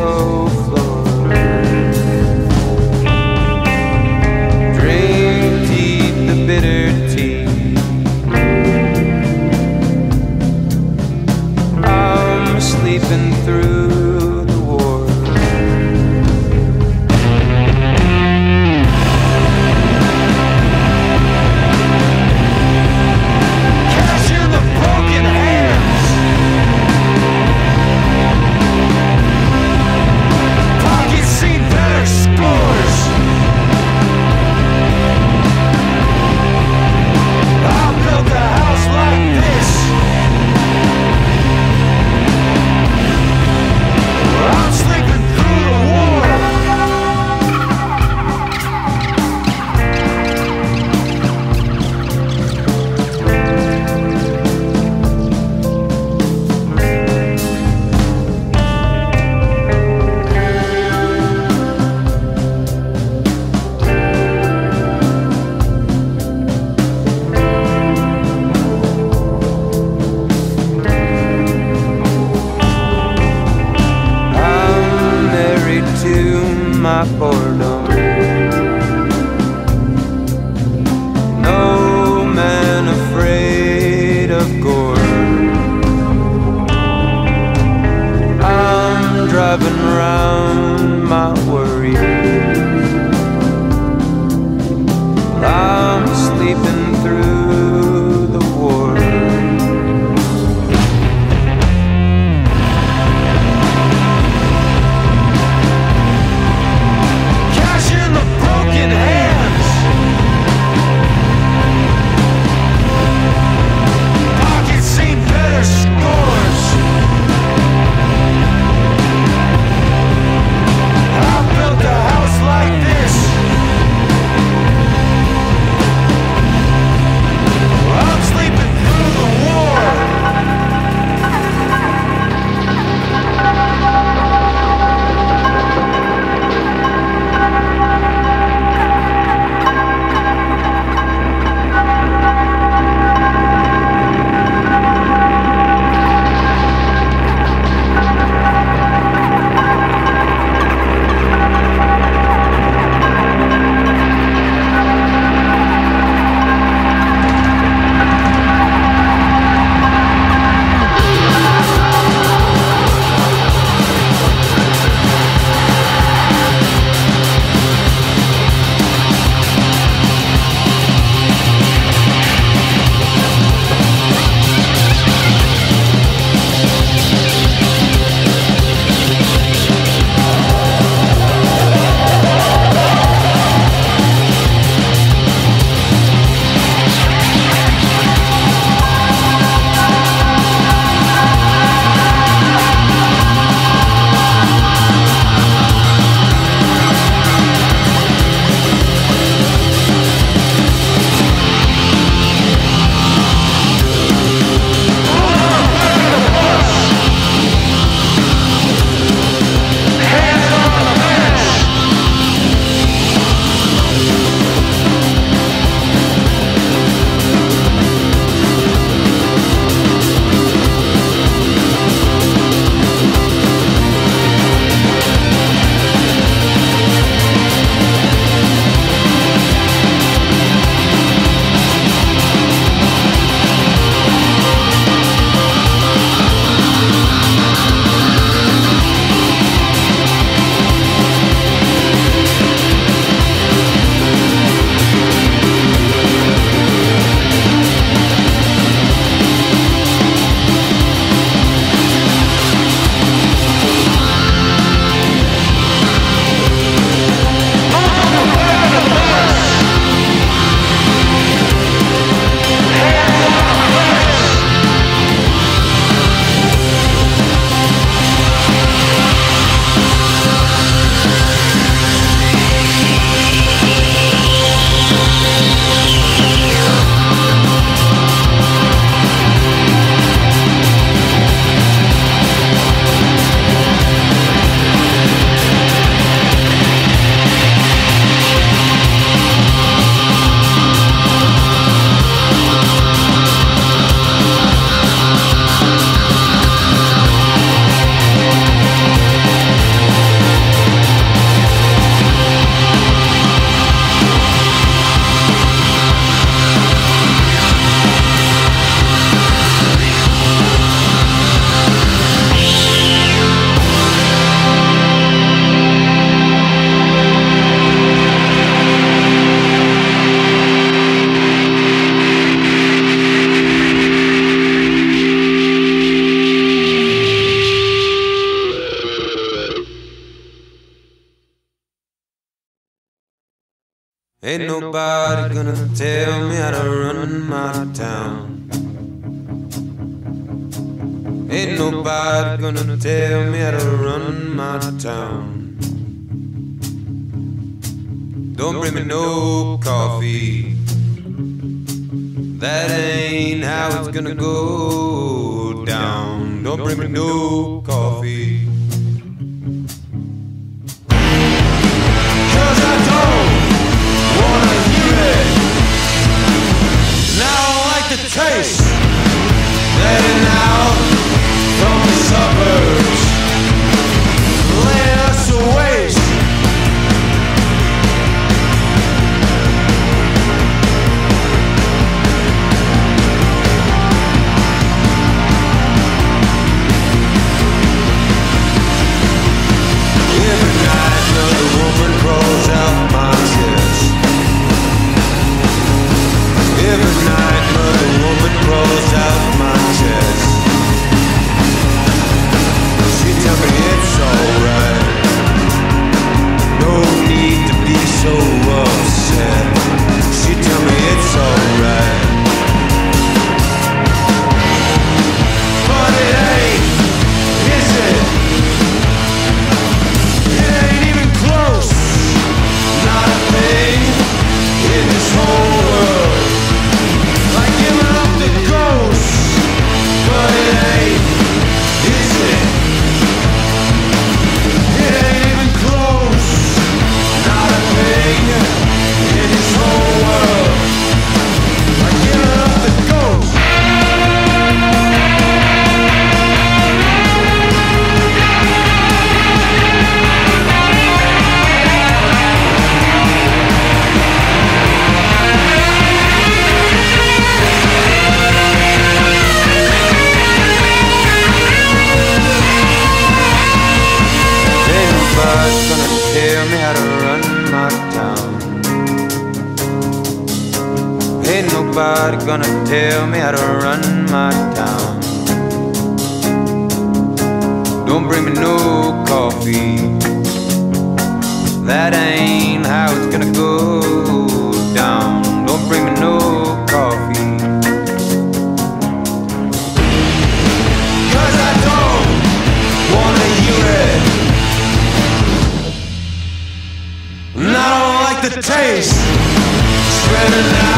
the nobody gonna tell me how to run my town. Don't bring me no coffee. That ain't how it's gonna go down. Don't bring me no coffee. Cause I don't wanna hear it. And I like the taste. Letting out from to coffee. That ain't how it's gonna go down. Don't bring me no coffee. Cause I don't wanna hear it. And I don't like the taste spreading out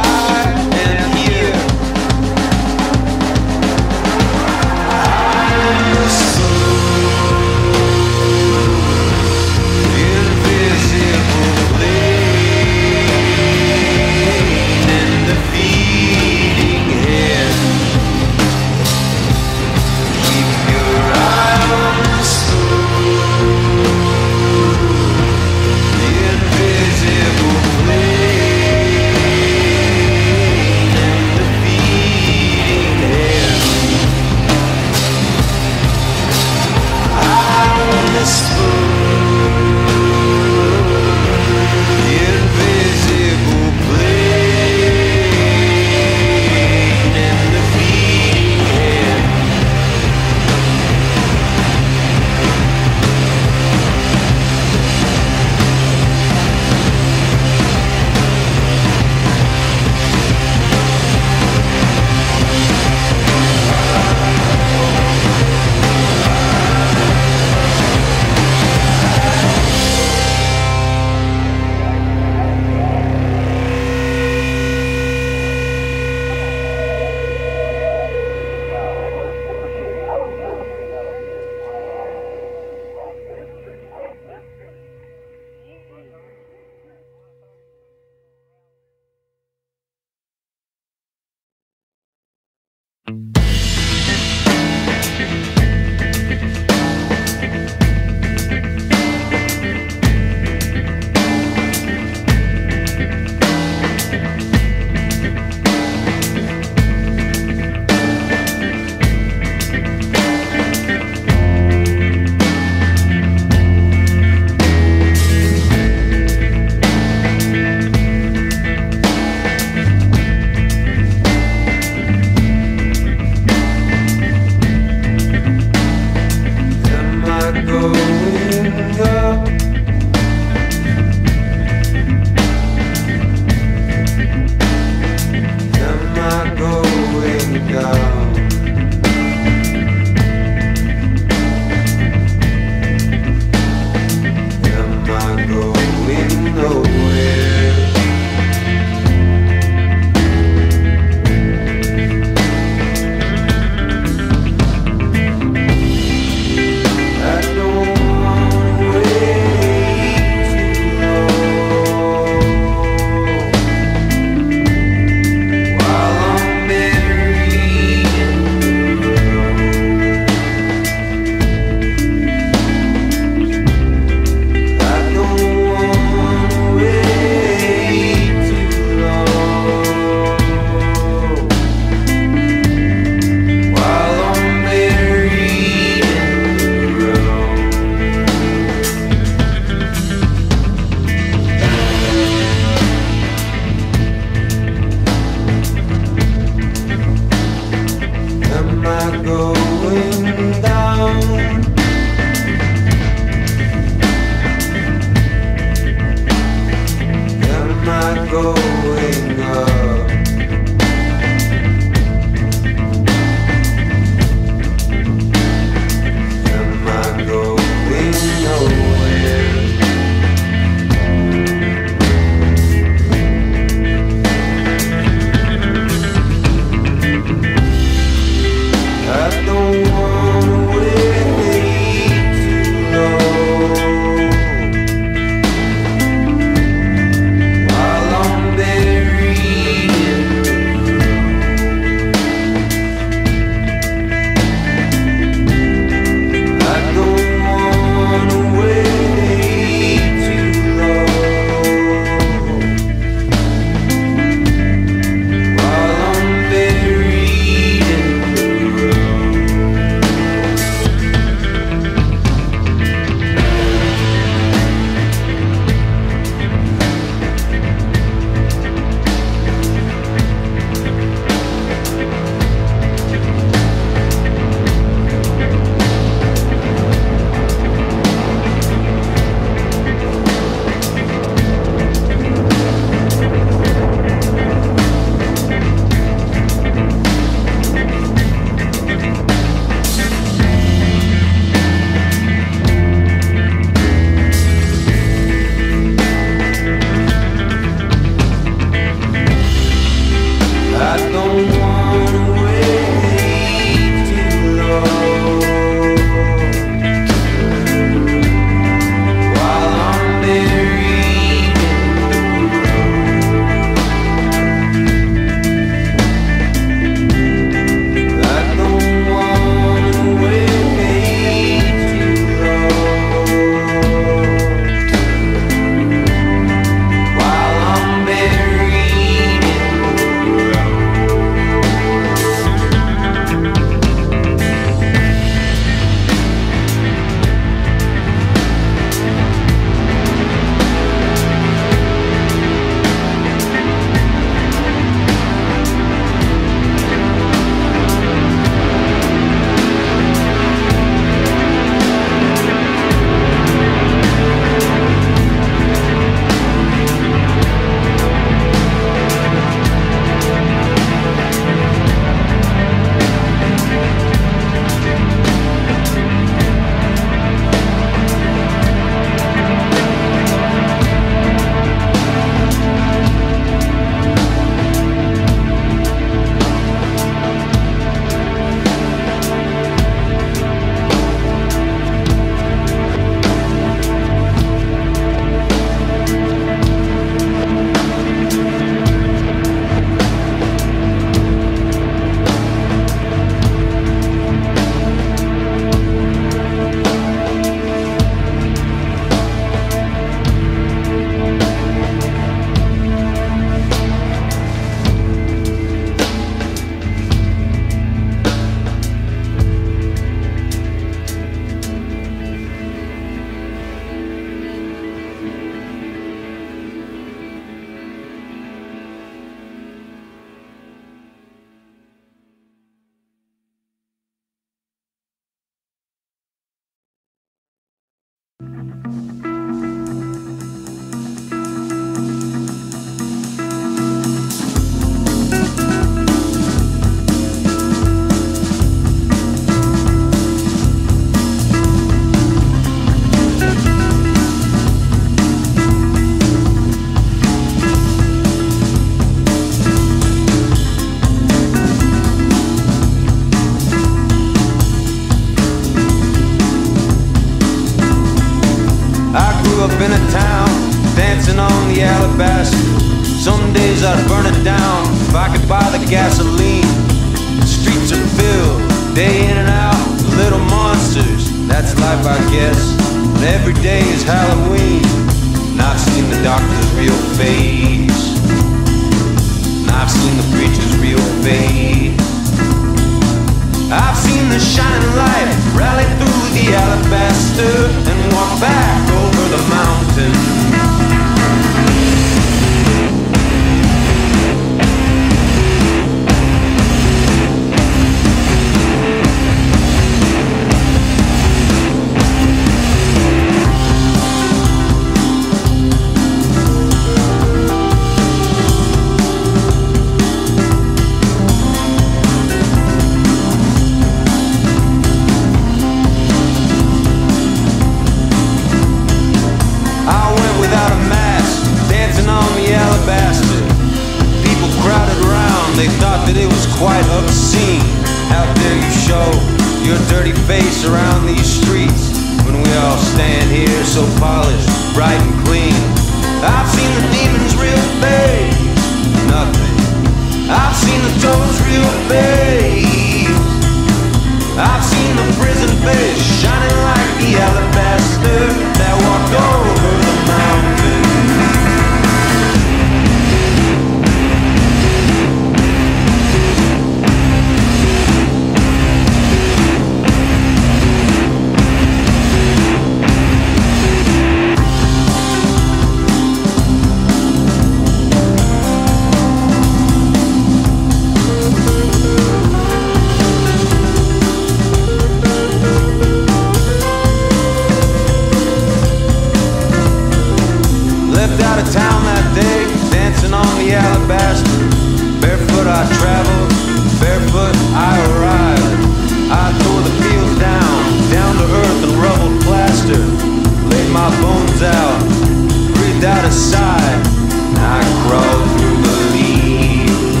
I crawl through the leaves.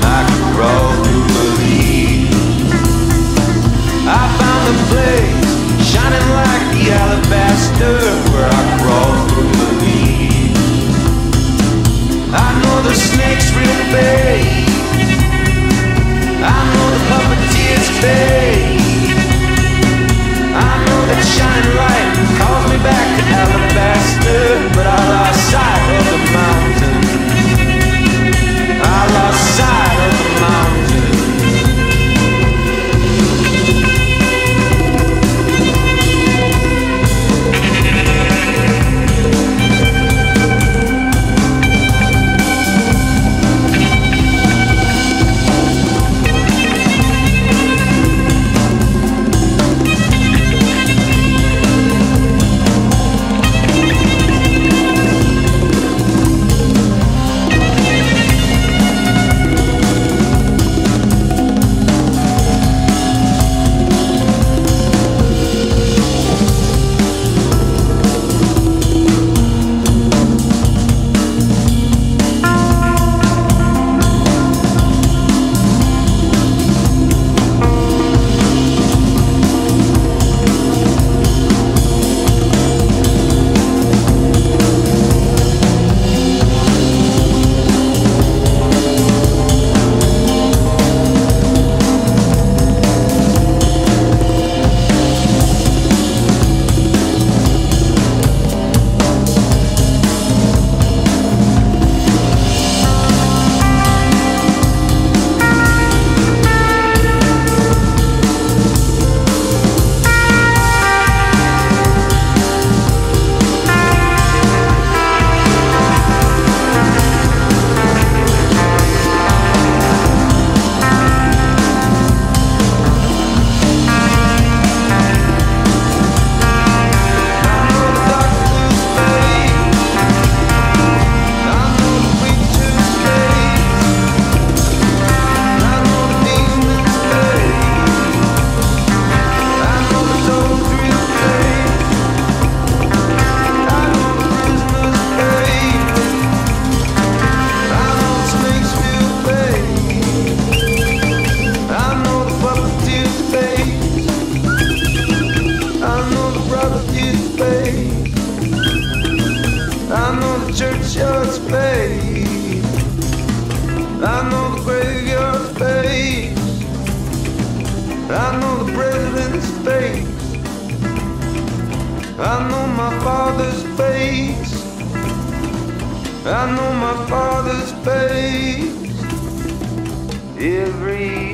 I crawl through the leaves. I found place shining like the alabaster where I crawl through the leaves. I know the snake's real. I know the puppeteer's face. I know that shining light back to Alabaster, but I lost sight of his face. Every